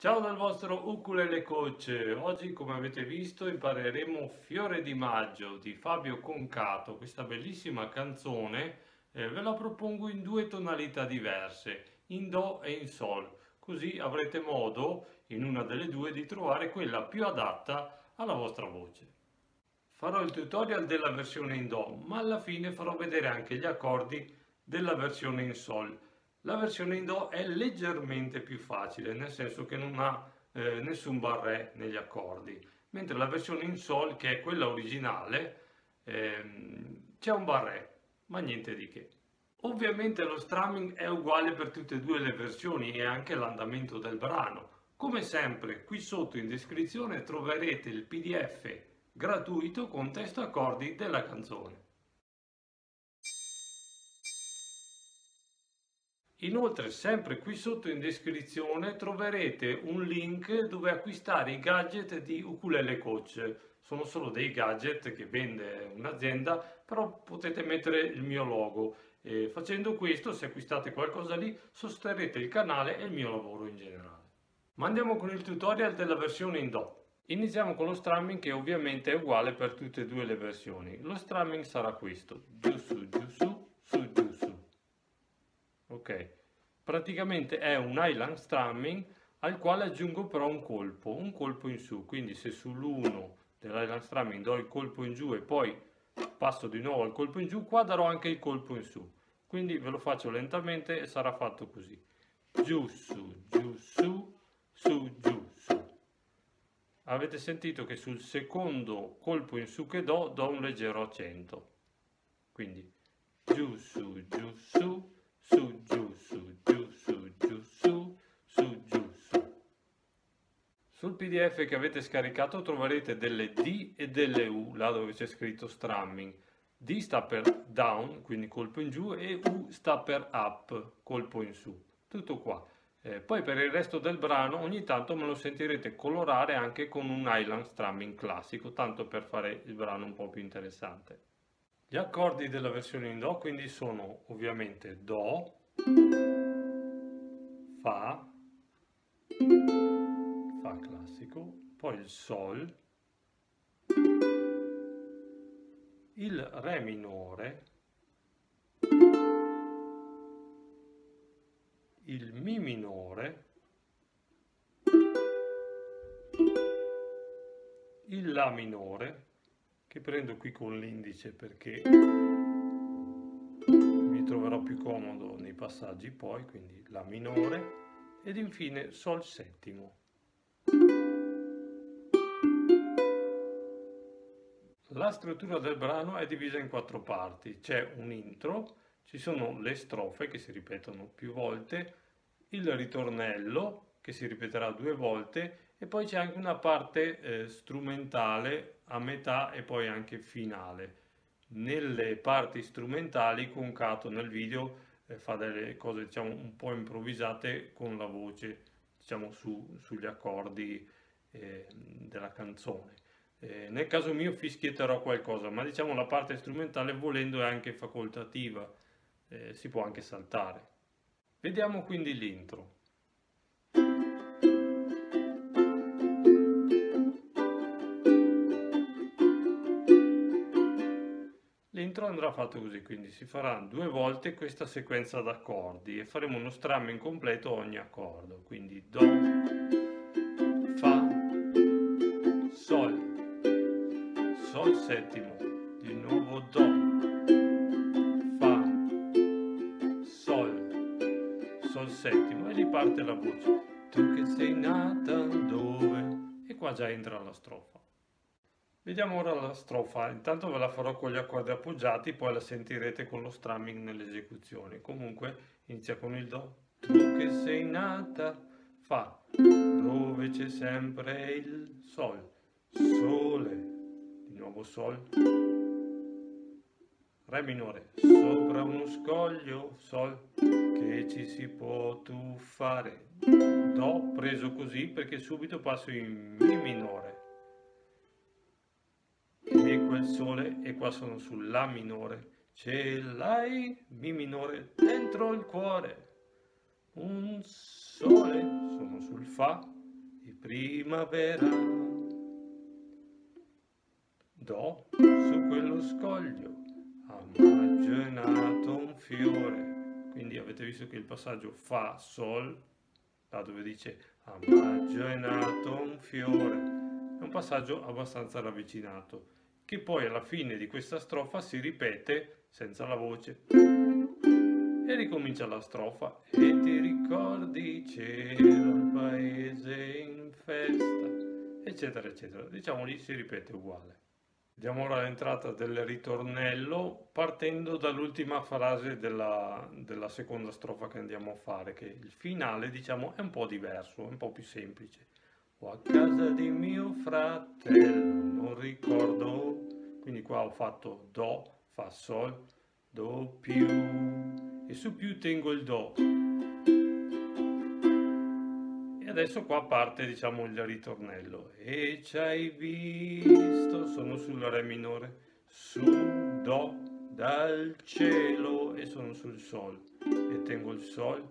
Ciao dal vostro ukulele coach. Oggi, come avete visto, impareremo Fiore di maggio di Fabio Concato. Questa bellissima canzone eh, ve la propongo in due tonalità diverse, in Do e in Sol. Così avrete modo, in una delle due, di trovare quella più adatta alla vostra voce. Farò il tutorial della versione in Do, ma alla fine farò vedere anche gli accordi della versione in Sol la versione in Do è leggermente più facile, nel senso che non ha eh, nessun barré negli accordi, mentre la versione in Sol, che è quella originale, ehm, c'è un barré, ma niente di che. Ovviamente lo strumming è uguale per tutte e due le versioni e anche l'andamento del brano. Come sempre, qui sotto in descrizione troverete il pdf gratuito con testo accordi della canzone. Inoltre, sempre qui sotto in descrizione troverete un link dove acquistare i gadget di Ukulele Coach. Sono solo dei gadget che vende un'azienda, però potete mettere il mio logo. E facendo questo, se acquistate qualcosa lì, sosterrete il canale e il mio lavoro in generale. Ma andiamo con il tutorial della versione in Do. Iniziamo con lo strumming che ovviamente è uguale per tutte e due le versioni. Lo strumming sarà questo, giù su, giù su, ok. Praticamente è un Highland strumming al quale aggiungo però un colpo un colpo in su. Quindi se sull'1 dell'Highland strumming do il colpo in giù e poi passo di nuovo al colpo in giù qua darò anche il colpo in su. Quindi ve lo faccio lentamente e sarà fatto così. Giù su giù su su giù su. Avete sentito che sul secondo colpo in su che do do un leggero accento. Quindi giù su giù su su, giù, su, giù, su, giù, su, su, giù, su. Sul pdf che avete scaricato troverete delle D e delle U, là dove c'è scritto strumming. D sta per down, quindi colpo in giù, e U sta per up, colpo in su. Tutto qua. Eh, poi per il resto del brano ogni tanto me lo sentirete colorare anche con un Island strumming classico, tanto per fare il brano un po' più interessante. Gli accordi della versione in Do quindi sono ovviamente Do, Fa, Fa classico, poi il Sol, il Re minore, il Mi minore, il La minore, che prendo qui con l'indice perché mi troverò più comodo nei passaggi poi, quindi La minore ed infine Sol settimo. La struttura del brano è divisa in quattro parti, c'è un intro, ci sono le strofe che si ripetono più volte, il ritornello che si ripeterà due volte e poi c'è anche una parte eh, strumentale a metà e poi anche finale. Nelle parti strumentali Concato nel video eh, fa delle cose diciamo un po' improvvisate con la voce diciamo su, sugli accordi eh, della canzone. Eh, nel caso mio fischietterò qualcosa, ma diciamo la parte strumentale volendo è anche facoltativa, eh, si può anche saltare. Vediamo quindi l'intro. L'intro andrà fatto così, quindi si farà due volte questa sequenza d'accordi e faremo uno strumming completo ogni accordo, quindi Do, Fa, Sol, Sol settimo, di nuovo Do, Fa, Sol, Sol settimo e riparte la voce. Tu che sei nata dove? E qua già entra la strofa. Vediamo ora la strofa, intanto ve la farò con gli accordi appoggiati, poi la sentirete con lo strumming nell'esecuzione. Comunque inizia con il Do. Tu che sei nata, Fa, dove c'è sempre il Sol, Sole, di nuovo Sol, Re minore, sopra uno scoglio, Sol, che ci si può tuffare. Do preso così perché subito passo in Mi minore quel sole e qua sono sul La minore ce l'hai Mi minore dentro il cuore un sole sono sul Fa di primavera. Do su quello scoglio, a maggio è nato un fiore. Quindi avete visto che il passaggio fa sol, là dove dice a maggio è nato un fiore, è un passaggio abbastanza ravvicinato, che poi alla fine di questa strofa si ripete senza la voce. E ricomincia la strofa. E ti ricordi c'era il paese in festa eccetera eccetera. Diciamo lì si ripete uguale. Diamo ora l'entrata del ritornello partendo dall'ultima frase della, della, seconda strofa che andiamo a fare, che il finale diciamo è un po' diverso, è un po' più semplice. O a casa di mio fratello, non ricordo, quindi qua ho fatto Do, Fa, Sol, Do, più, e su più tengo il Do. E adesso qua parte diciamo il ritornello. E ci hai visto, sono sul Re minore, su Do, dal cielo. E sono sul Sol. E tengo il Sol,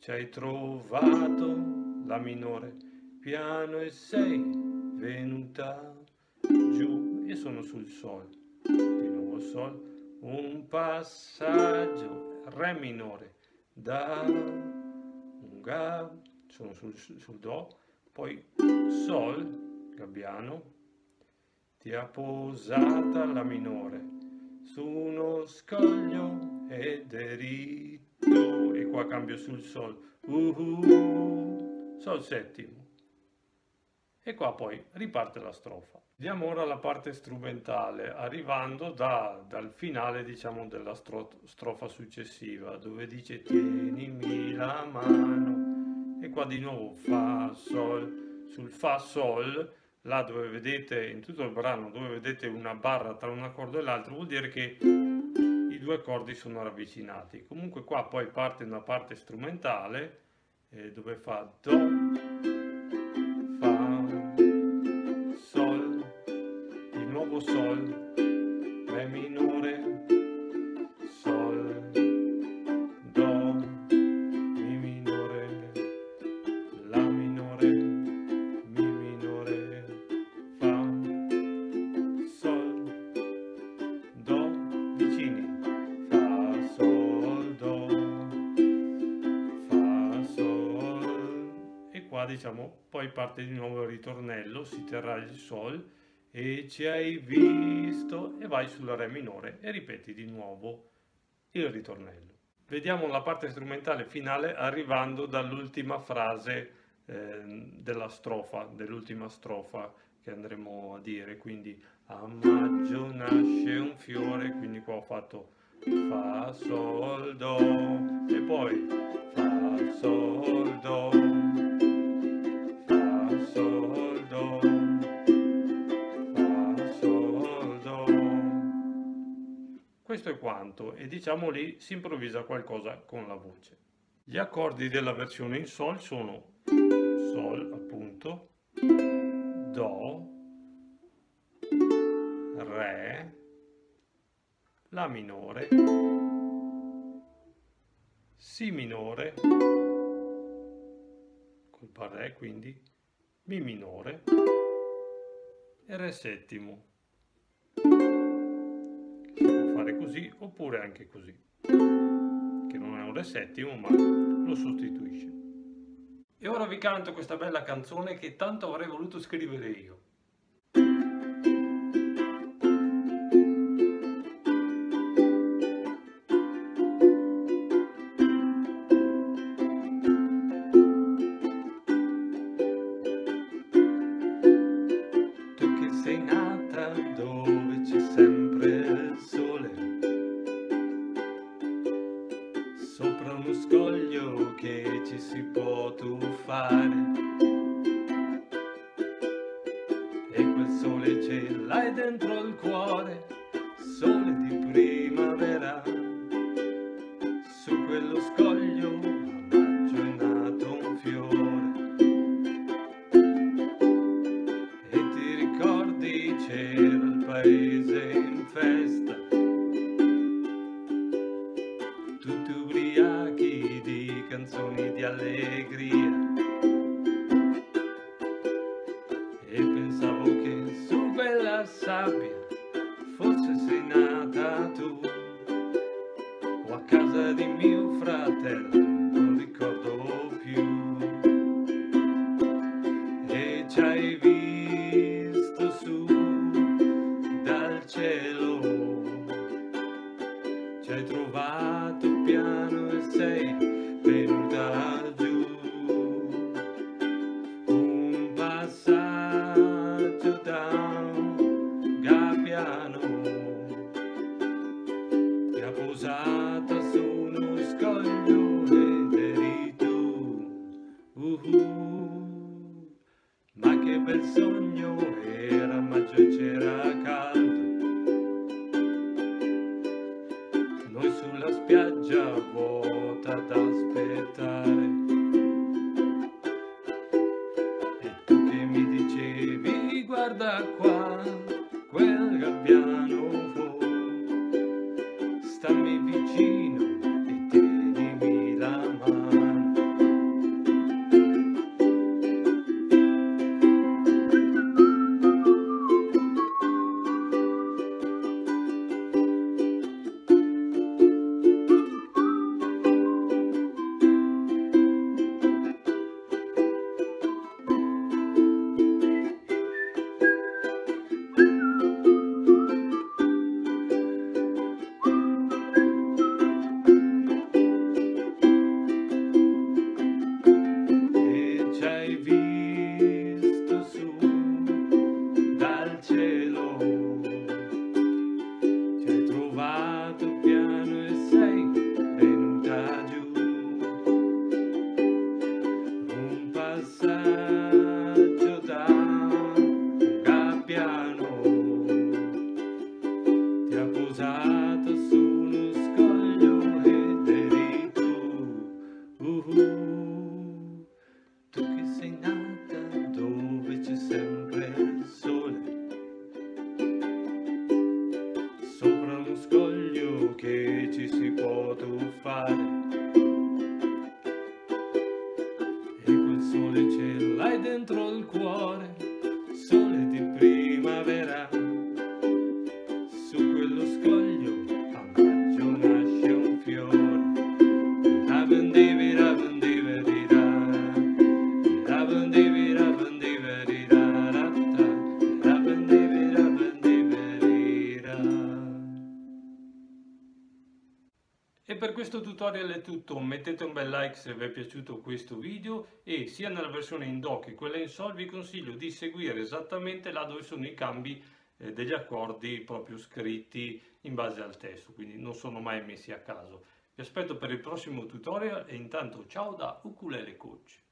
ci hai trovato la minore, piano e sei venuta giù. E sono sul Sol. Di nuovo Sol. Un passaggio re minore da un ga sono sul, sul do. Poi sol gabbiano ti ha posata la minore su uno scoglio ed eri tu e qua cambio sul sol. Uh, uh, sol settimo e qua poi riparte la strofa. Andiamo ora alla parte strumentale, arrivando da, dal finale diciamo della strofa successiva, dove dice tienimi la mano, e qua di nuovo fa sol, sul fa sol, là dove vedete, in tutto il brano, dove vedete una barra tra un accordo e l'altro, vuol dire che i due accordi sono ravvicinati. Comunque qua poi parte una parte strumentale, eh, dove fa do, diciamo poi parte di nuovo il ritornello, si terrà il sol, e ci hai visto e vai sulla re minore e ripeti di nuovo il ritornello. Vediamo la parte strumentale finale arrivando dall'ultima frase eh, della strofa, dell'ultima strofa che andremo a dire, quindi a maggio nasce un fiore, quindi qua ho fatto fa sol do e poi fa sol do quanto e diciamo lì si improvvisa qualcosa con la voce. Gli accordi della versione in Sol sono Sol appunto, Do, Re, La minore, Si minore, colpa Re quindi, Mi minore e Re settimo fare così oppure anche così, che non è un re settimo ma lo sostituisce. E ora vi canto questa bella canzone che tanto avrei voluto scrivere io. Tu che sei nata dove ci sei posata su uno scoglio ed eri tu. Uhu. Ma che bel sogno era, maggio e c'era caldo. Noi sulla spiaggia vuota ad aspettare. E tu che mi dicevi, guarda qua. E per questo tutorial è tutto, mettete un bel like se vi è piaciuto questo video e sia nella versione in Do che quella in Sol vi consiglio di seguire esattamente là dove sono i cambi eh, degli accordi proprio scritti in base al testo, quindi non sono mai messi a caso. Vi aspetto per il prossimo tutorial e intanto ciao da Ukulele Coach.